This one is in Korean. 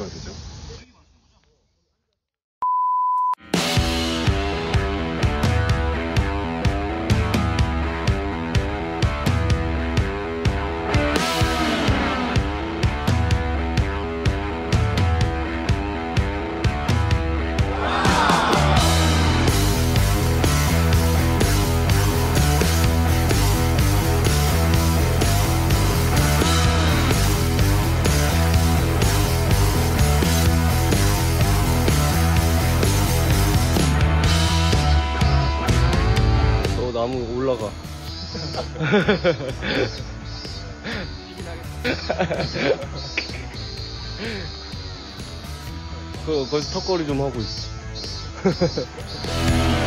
배가 되죠? 올라가. 그, 거기서 턱걸이 좀 하고 있어.